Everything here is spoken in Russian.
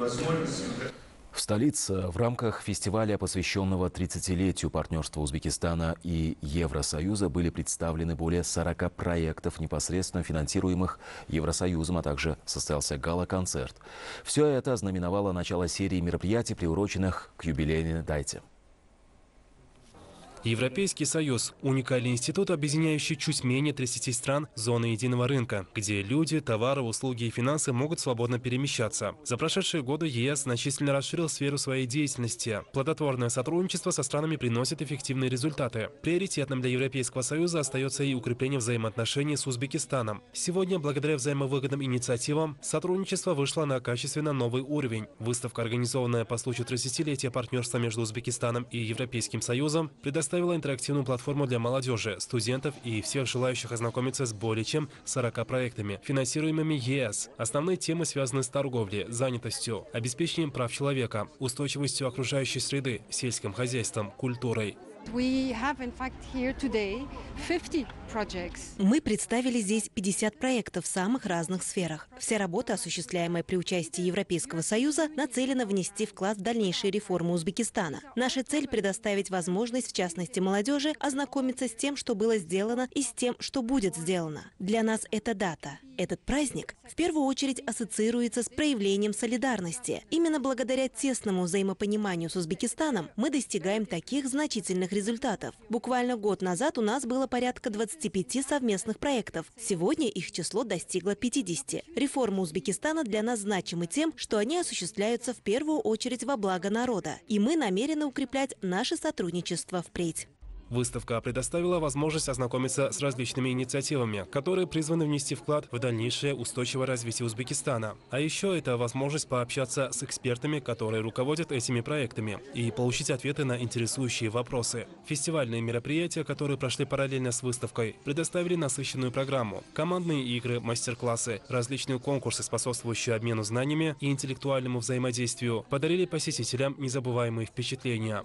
В столице в рамках фестиваля, посвященного 30-летию партнерства Узбекистана и Евросоюза, были представлены более 40 проектов, непосредственно финансируемых Евросоюзом, а также состоялся гала-концерт. Все это знаменовало начало серии мероприятий, приуроченных к юбилейной дате. Европейский Союз – уникальный институт, объединяющий чуть менее 30 стран зоны единого рынка, где люди, товары, услуги и финансы могут свободно перемещаться. За прошедшие годы ЕС значительно расширил сферу своей деятельности. Плодотворное сотрудничество со странами приносит эффективные результаты. Приоритетным для Европейского Союза остается и укрепление взаимоотношений с Узбекистаном. Сегодня, благодаря взаимовыгодным инициативам, сотрудничество вышло на качественно новый уровень. Выставка, организованная по случаю 30-летия партнерства между Узбекистаном и Европейским Союзом, предоставляет предоставила интерактивную платформу для молодежи, студентов и всех желающих ознакомиться с более чем 40 проектами, финансируемыми ЕС. Основные темы связаны с торговлей, занятостью, обеспечением прав человека, устойчивостью окружающей среды, сельским хозяйством, культурой. Мы представили здесь 50 проектов в самых разных сферах. Вся работа, осуществляемая при участии Европейского Союза, нацелена внести вклад в дальнейшие реформы Узбекистана. Наша цель – предоставить возможность, в частности молодежи, ознакомиться с тем, что было сделано и с тем, что будет сделано. Для нас это дата. Этот праздник в первую очередь ассоциируется с проявлением солидарности. Именно благодаря тесному взаимопониманию с Узбекистаном мы достигаем таких значительных результатов. Буквально год назад у нас было порядка 25 совместных проектов. Сегодня их число достигло 50. Реформы Узбекистана для нас значимы тем, что они осуществляются в первую очередь во благо народа. И мы намерены укреплять наше сотрудничество впредь. Выставка предоставила возможность ознакомиться с различными инициативами, которые призваны внести вклад в дальнейшее устойчивое развитие Узбекистана. А еще это возможность пообщаться с экспертами, которые руководят этими проектами, и получить ответы на интересующие вопросы. Фестивальные мероприятия, которые прошли параллельно с выставкой, предоставили насыщенную программу. Командные игры, мастер-классы, различные конкурсы, способствующие обмену знаниями и интеллектуальному взаимодействию, подарили посетителям незабываемые впечатления.